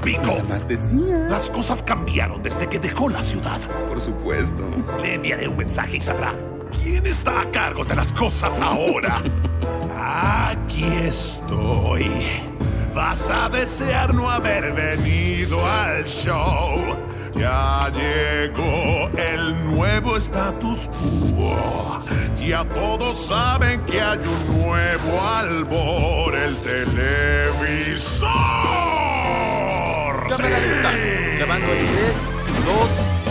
pico. Nada más decía. Las cosas cambiaron desde que dejó la ciudad. Por supuesto. Le enviaré un mensaje y sabrá quién está a cargo de las cosas ahora. Aquí estoy. Vas a desear no haber venido al show. Ya llegó el nuevo status quo. Ya todos saben que hay un nuevo albor, el televisor. Sí. lista. Grabando en 3, 2.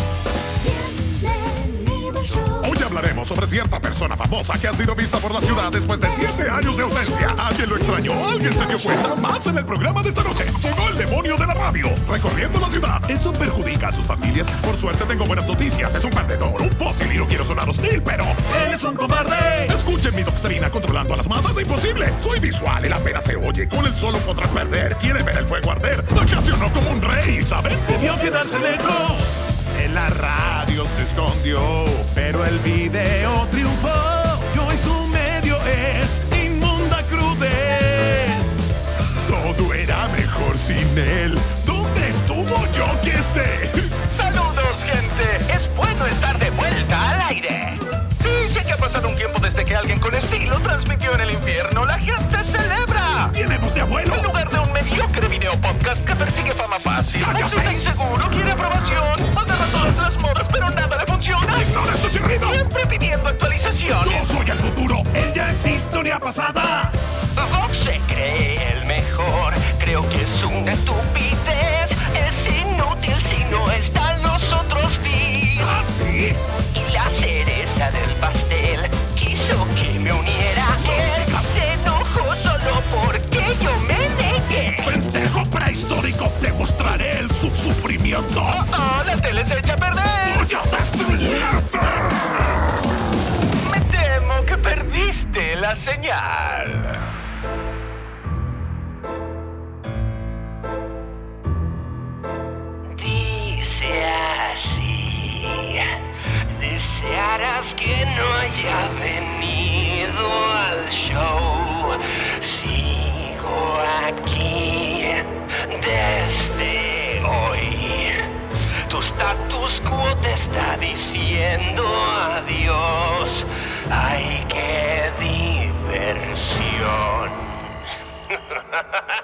Hoy hablaremos sobre cierta persona famosa que ha sido vista por la ciudad después de siete años de ausencia. ¿Alguien lo extrañó? ¿Alguien se dio cuenta? Más en el programa de esta noche. Llegó el demonio de la radio, recorriendo la ciudad. Eso perjudica a sus familias. Por suerte tengo buenas noticias. Es un perdedor, un fósil y no quiero sonar hostil, pero... ¡Él es un cobarde! Doctrina controlando a las masas. ¡Imposible! Soy visual, él apenas se oye. Con él solo podrás perder. Quiere ver el fuego arder. Vacacionó como un rey, ¿saben? Debió quedarse lejos. En la radio se escondió, pero el video triunfó. Y hoy su medio es inmunda crudez. Todo era mejor sin él. ¿Dónde estuvo? Yo qué sé. ¡Cállate! está inseguro, quiere aprobación, agarra todas las modas, pero nada le funciona. ¡Ignora su chirrido! Siempre pidiendo actualizaciones. Yo soy el futuro. Él ya es historia pasada. Subsufrimiento. ¡Oh, la tele se echa a perder! Voy a destruirte. Me temo que perdiste la señal. Dice así, desearás que no haya venido ha ha ha